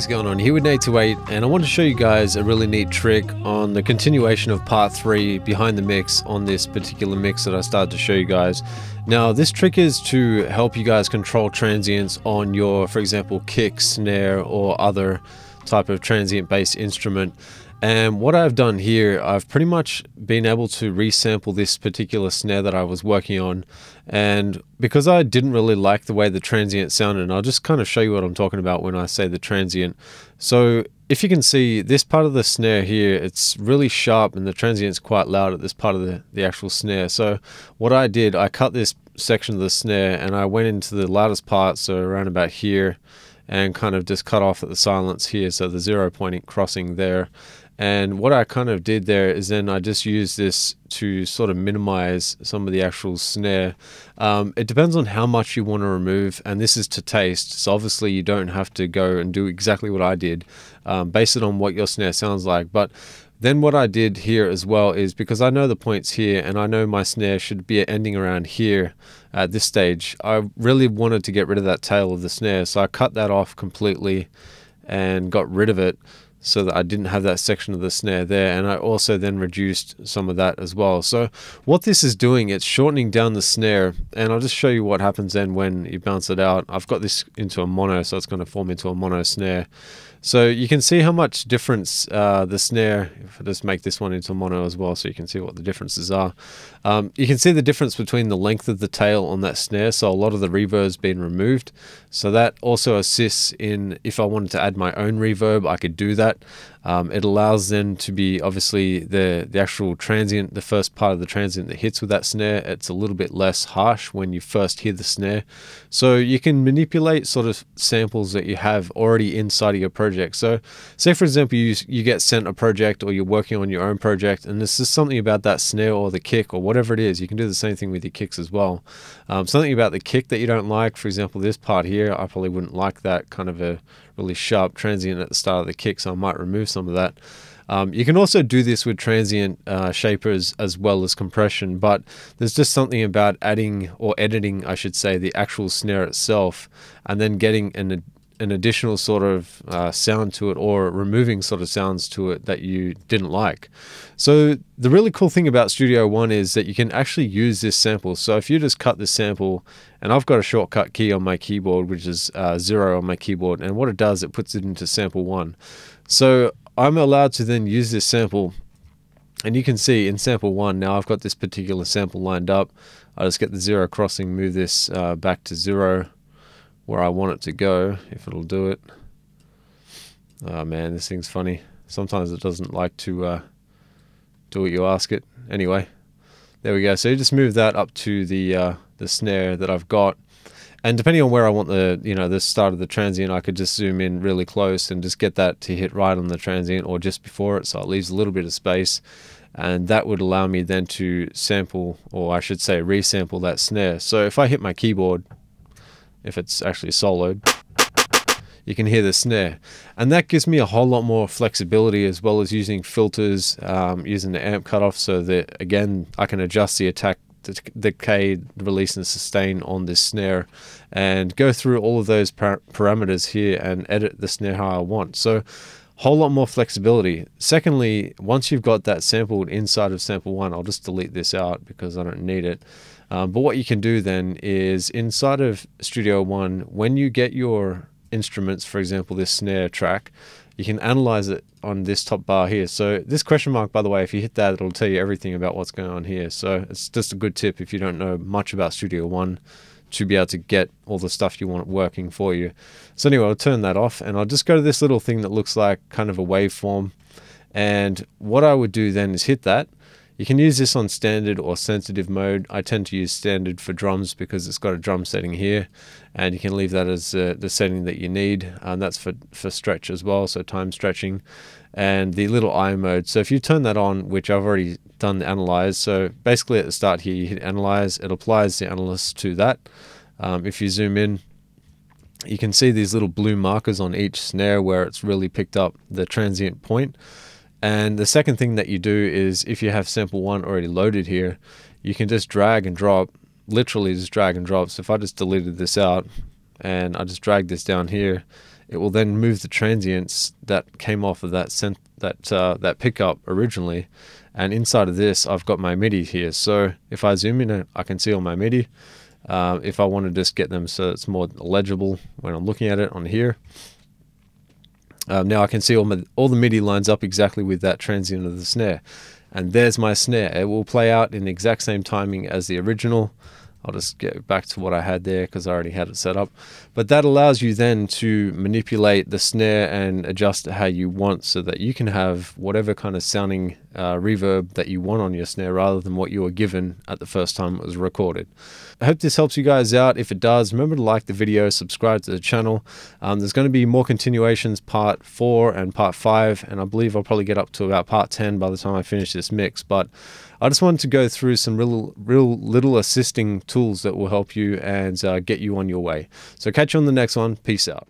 is going on? Here with Nate28, and I want to show you guys a really neat trick on the continuation of part 3 behind the mix on this particular mix that I started to show you guys. Now, this trick is to help you guys control transients on your, for example, kick, snare, or other type of transient based instrument. And what I've done here, I've pretty much been able to resample this particular snare that I was working on. And because I didn't really like the way the transient sounded, and I'll just kind of show you what I'm talking about when I say the transient. So if you can see this part of the snare here, it's really sharp and the transient's quite loud at this part of the, the actual snare. So what I did, I cut this section of the snare and I went into the loudest part, so around about here, and kind of just cut off at the silence here, so the zero point crossing there. And what I kind of did there is then I just used this to sort of minimize some of the actual snare. Um, it depends on how much you want to remove, and this is to taste. So obviously you don't have to go and do exactly what I did. Um, it on what your snare sounds like. But then what I did here as well is because I know the points here and I know my snare should be ending around here at this stage, I really wanted to get rid of that tail of the snare. So I cut that off completely and got rid of it so that I didn't have that section of the snare there and I also then reduced some of that as well. So what this is doing, it's shortening down the snare and I'll just show you what happens then when you bounce it out. I've got this into a mono so it's going to form into a mono snare. So you can see how much difference uh, the snare, if I just make this one into mono as well so you can see what the differences are. Um, you can see the difference between the length of the tail on that snare, so a lot of the reverb's been removed. So that also assists in, if I wanted to add my own reverb, I could do that. Um, it allows then to be obviously the, the actual transient, the first part of the transient that hits with that snare, it's a little bit less harsh when you first hear the snare. So you can manipulate sort of samples that you have already inside of your project. So say for example, you, you get sent a project or you're working on your own project and this is something about that snare or the kick or whatever it is. You can do the same thing with your kicks as well. Um, something about the kick that you don't like, for example, this part here, I probably wouldn't like that kind of a really sharp transient at the start of the kick, so I might remove some of that. Um, you can also do this with transient uh, shapers as well as compression, but there's just something about adding or editing, I should say, the actual snare itself and then getting an an additional sort of uh, sound to it or removing sort of sounds to it that you didn't like. So the really cool thing about Studio One is that you can actually use this sample. So if you just cut this sample, and I've got a shortcut key on my keyboard, which is uh, zero on my keyboard, and what it does, it puts it into sample one. So I'm allowed to then use this sample and you can see in sample one, now I've got this particular sample lined up. I just get the zero crossing, move this uh, back to zero where I want it to go, if it'll do it. Oh man, this thing's funny. Sometimes it doesn't like to uh, do what you ask it. Anyway, there we go. So you just move that up to the uh, the snare that I've got. And depending on where I want the, you know, the start of the transient, I could just zoom in really close and just get that to hit right on the transient or just before it. So it leaves a little bit of space. And that would allow me then to sample, or I should say resample that snare. So if I hit my keyboard, if it's actually soloed, you can hear the snare. And that gives me a whole lot more flexibility as well as using filters, um, using the amp cutoff so that, again, I can adjust the attack decay, release, and sustain on this snare and go through all of those par parameters here and edit the snare how I want. So whole lot more flexibility. Secondly, once you've got that sampled inside of sample one, I'll just delete this out because I don't need it. Um, but what you can do then is inside of Studio One, when you get your instruments, for example, this snare track, you can analyze it on this top bar here. So this question mark, by the way, if you hit that, it'll tell you everything about what's going on here. So it's just a good tip if you don't know much about Studio One to be able to get all the stuff you want working for you. So anyway, I'll turn that off and I'll just go to this little thing that looks like kind of a waveform. And what I would do then is hit that you can use this on standard or sensitive mode. I tend to use standard for drums because it's got a drum setting here and you can leave that as uh, the setting that you need and that's for, for stretch as well, so time stretching and the little I mode. So if you turn that on, which I've already done the analyze, so basically at the start here you hit analyze, it applies the analyst to that. Um, if you zoom in, you can see these little blue markers on each snare where it's really picked up the transient point. And the second thing that you do is if you have sample one already loaded here, you can just drag and drop, literally just drag and drop. So if I just deleted this out and I just drag this down here, it will then move the transients that came off of that cent- that uh, that pickup originally. And inside of this, I've got my MIDI here. So if I zoom in, I can see all my MIDI. Uh, if I want to just get them so it's more legible when I'm looking at it on here. Um, now I can see all, my, all the MIDI lines up exactly with that transient of the snare. And there's my snare. It will play out in the exact same timing as the original. I'll just get back to what I had there because I already had it set up. But that allows you then to manipulate the snare and adjust it how you want so that you can have whatever kind of sounding uh, reverb that you want on your snare rather than what you were given at the first time it was recorded. I hope this helps you guys out. If it does, remember to like the video, subscribe to the channel. Um, there's going to be more continuations, part four and part five, and I believe I'll probably get up to about part 10 by the time I finish this mix. But I just wanted to go through some real, real little assisting tools that will help you and uh, get you on your way. So catch you on the next one. Peace out.